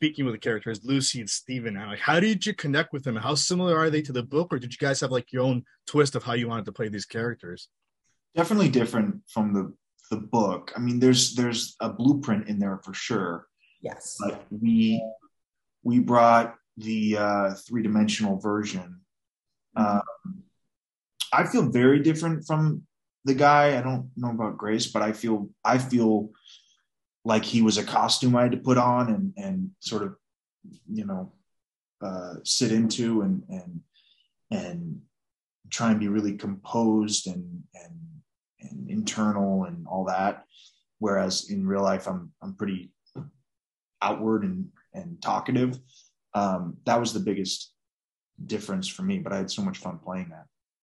speaking with the characters Lucy and Stephen. Now, like, how did you connect with them? How similar are they to the book, or did you guys have like your own twist of how you wanted to play these characters? Definitely different from the the book. I mean, there's there's a blueprint in there for sure. Yes. But we we brought the uh, three dimensional version. Um, I feel very different from the guy. I don't know about Grace, but I feel I feel like he was a costume I had to put on and and sort of you know uh, sit into and and and try and be really composed and and and internal and all that. Whereas in real life, I'm I'm pretty outward and and talkative. Um, that was the biggest difference for me. But I had so much fun playing that.